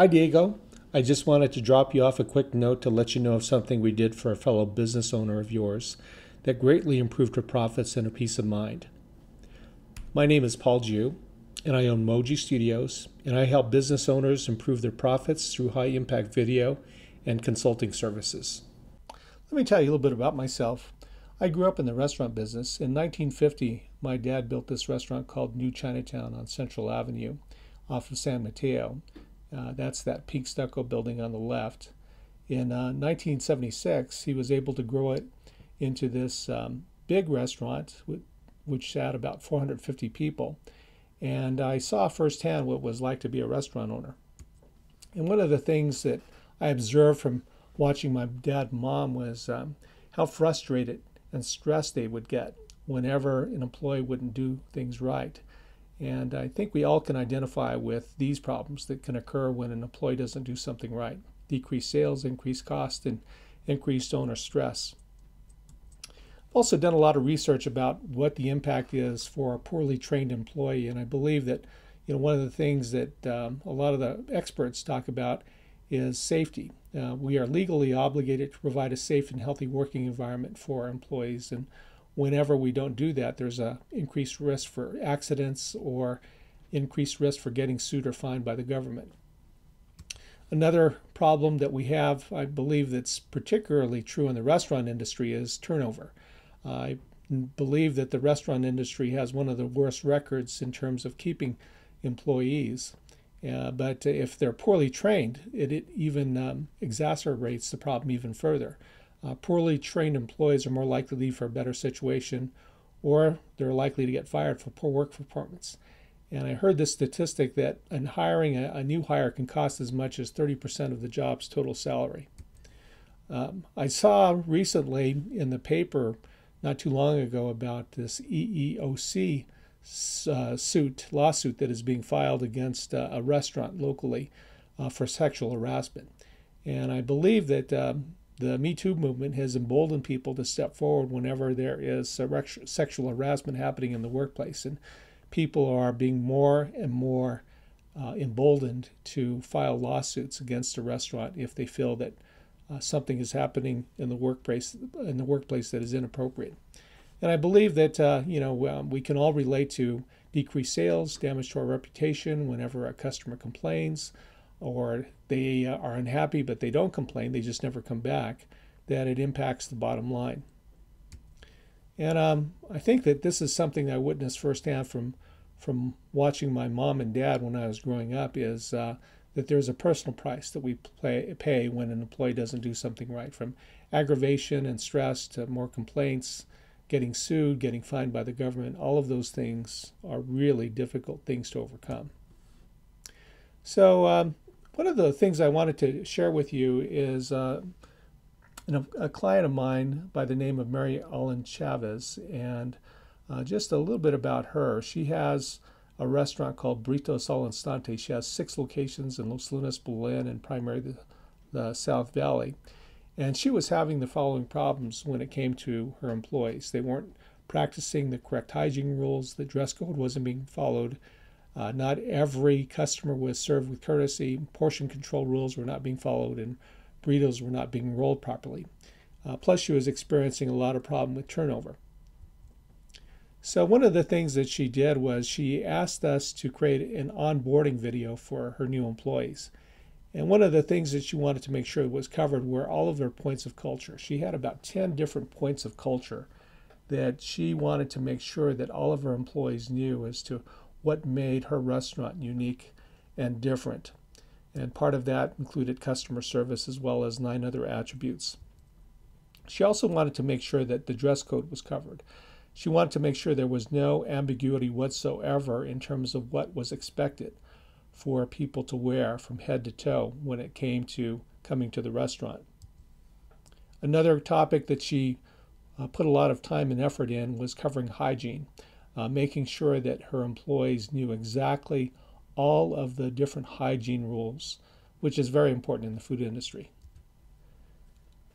Hi, Diego. I just wanted to drop you off a quick note to let you know of something we did for a fellow business owner of yours that greatly improved her profits and her peace of mind. My name is Paul Jew, and I own Moji Studios, and I help business owners improve their profits through high impact video and consulting services. Let me tell you a little bit about myself. I grew up in the restaurant business. In 1950, my dad built this restaurant called New Chinatown on Central Avenue off of San Mateo. Uh, that's that pink stucco building on the left. In uh, 1976, he was able to grow it into this um, big restaurant, which sat about 450 people. And I saw firsthand what it was like to be a restaurant owner. And one of the things that I observed from watching my dad and mom was um, how frustrated and stressed they would get whenever an employee wouldn't do things right. And I think we all can identify with these problems that can occur when an employee doesn't do something right decreased sales, increased cost, and increased owner stress. I've also done a lot of research about what the impact is for a poorly trained employee, and I believe that you know one of the things that um, a lot of the experts talk about is safety. Uh, we are legally obligated to provide a safe and healthy working environment for our employees, and whenever we don't do that, there's a increased risk for accidents or increased risk for getting sued or fined by the government. Another problem that we have, I believe that's particularly true in the restaurant industry, is turnover. I believe that the restaurant industry has one of the worst records in terms of keeping employees. Uh, but if they're poorly trained, it, it even um, exacerbates the problem even further. Uh, poorly trained employees are more likely to leave for a better situation, or they're likely to get fired for poor work performance. And I heard this statistic that in hiring a, a new hire can cost as much as 30% of the job's total salary. Um, I saw recently in the paper not too long ago about this EEOC uh, suit lawsuit that is being filed against uh, a restaurant locally uh, for sexual harassment. And I believe that um, the Me Too movement has emboldened people to step forward whenever there is sexual harassment happening in the workplace. And people are being more and more uh, emboldened to file lawsuits against a restaurant if they feel that uh, something is happening in the workplace in the workplace that is inappropriate. And I believe that uh, you know um, we can all relate to decreased sales, damage to our reputation whenever a customer complains, or they uh, are unhappy but they don't complain, they just never come back. That it impacts the bottom line. And um, I think that this is something I witnessed firsthand from from watching my mom and dad when I was growing up. Is uh, that there's a personal price that we play, pay when an employee doesn't do something right, from aggravation and stress to more complaints, getting sued, getting fined by the government. All of those things are really difficult things to overcome. So, um, one of the things I wanted to share with you is uh, a client of mine by the name of Mary Ellen Chavez, and uh, just a little bit about her. She has a restaurant called Burritos Al Instante. She has six locations in Los Lunas, Belen, and primarily the, the South Valley. And she was having the following problems when it came to her employees. They weren't practicing the correct hygiene rules, the dress code wasn't being followed. Uh, not every customer was served with courtesy. Portion control rules were not being followed, and burritos were not being rolled properly. Uh, plus, she was experiencing a lot of problem with turnover. So one of the things that she did was she asked us to create an onboarding video for her new employees. And one of the things that she wanted to make sure was covered were all of their points of culture. She had about 10 different points of culture that she wanted to make sure that all of her employees knew as to what made her restaurant unique and different. And part of that included customer service as well as nine other attributes. She also wanted to make sure that the dress code was covered. She wanted to make sure there was no ambiguity whatsoever in terms of what was expected for people to wear from head to toe when it came to coming to the restaurant. Another topic that she uh, put a lot of time and effort in was covering hygiene, uh, making sure that her employees knew exactly all of the different hygiene rules, which is very important in the food industry.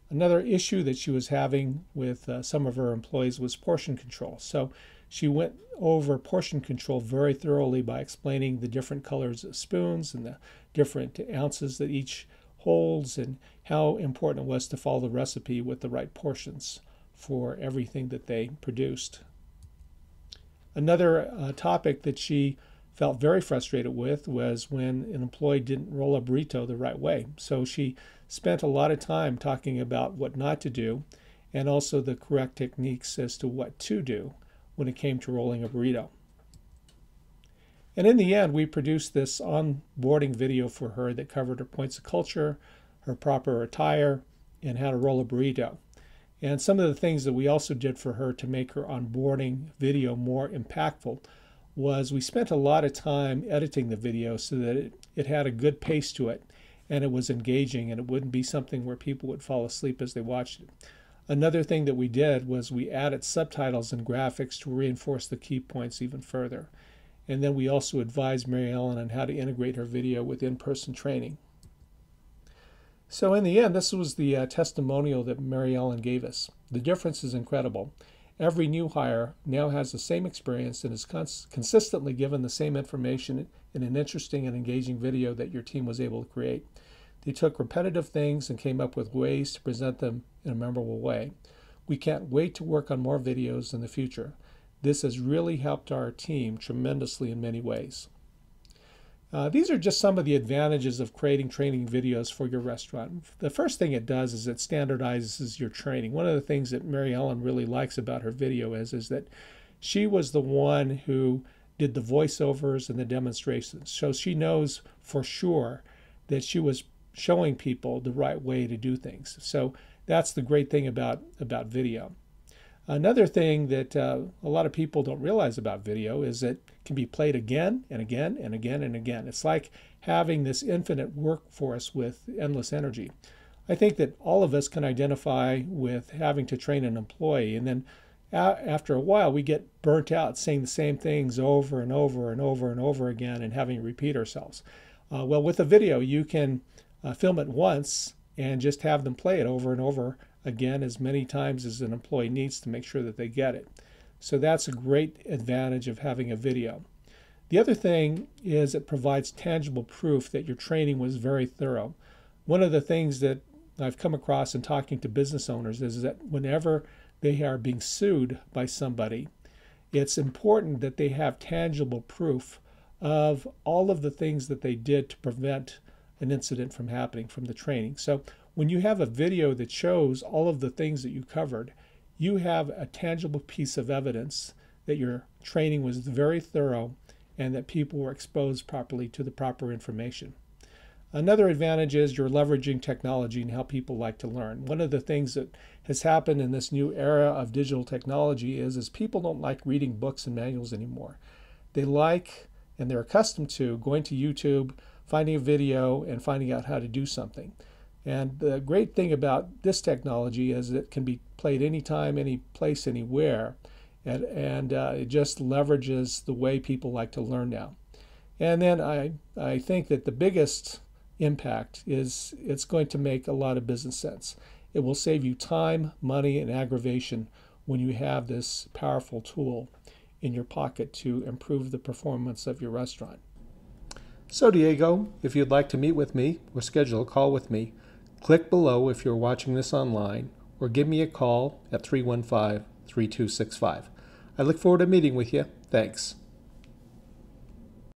Another issue that she was having with uh, some of her employees was portion control. So She went over portion control very thoroughly by explaining the different colors of spoons and the different ounces that each holds and how important it was to follow the recipe with the right portions for everything that they produced. Another uh, topic that she felt very frustrated with was when an employee didn't roll a burrito the right way. So she spent a lot of time talking about what not to do and also the correct techniques as to what to do when it came to rolling a burrito. And in the end, we produced this onboarding video for her that covered her points of culture, her proper attire, and how to roll a burrito. And some of the things that we also did for her to make her onboarding video more impactful was we spent a lot of time editing the video so that it, it had a good pace to it and it was engaging and it wouldn't be something where people would fall asleep as they watched it. Another thing that we did was we added subtitles and graphics to reinforce the key points even further. And then we also advised Mary Ellen on how to integrate her video with in-person training. So in the end, this was the uh, testimonial that Mary Ellen gave us. The difference is incredible. Every new hire now has the same experience and is cons consistently given the same information in an interesting and engaging video that your team was able to create. They took repetitive things and came up with ways to present them in a memorable way. We can't wait to work on more videos in the future. This has really helped our team tremendously in many ways. Uh, these are just some of the advantages of creating training videos for your restaurant. The first thing it does is it standardizes your training. One of the things that Mary Ellen really likes about her video is, is that she was the one who did the voiceovers and the demonstrations. So she knows for sure that she was showing people the right way to do things. So that's the great thing about, about video. Another thing that uh, a lot of people don't realize about video is that can be played again and again and again and again. It's like having this infinite workforce with endless energy. I think that all of us can identify with having to train an employee, and then after a while, we get burnt out saying the same things over and over and over and over again and having to repeat ourselves. Uh, well, with a video, you can uh, film it once and just have them play it over and over again as many times as an employee needs to make sure that they get it. So that's a great advantage of having a video. The other thing is it provides tangible proof that your training was very thorough. One of the things that I've come across in talking to business owners is that whenever they are being sued by somebody, it's important that they have tangible proof of all of the things that they did to prevent an incident from happening from the training. So when you have a video that shows all of the things that you covered, you have a tangible piece of evidence that your training was very thorough and that people were exposed properly to the proper information. Another advantage is you're leveraging technology and how people like to learn. One of the things that has happened in this new era of digital technology is, is people don't like reading books and manuals anymore. They like and they're accustomed to going to YouTube, finding a video, and finding out how to do something. And the great thing about this technology is it can be played anytime, any place, anywhere. And, and uh, it just leverages the way people like to learn now. And then I, I think that the biggest impact is it's going to make a lot of business sense. It will save you time, money, and aggravation when you have this powerful tool in your pocket to improve the performance of your restaurant. So, Diego, if you'd like to meet with me or schedule a call with me, click below if you're watching this online or give me a call at 315 3265. I look forward to meeting with you. Thanks.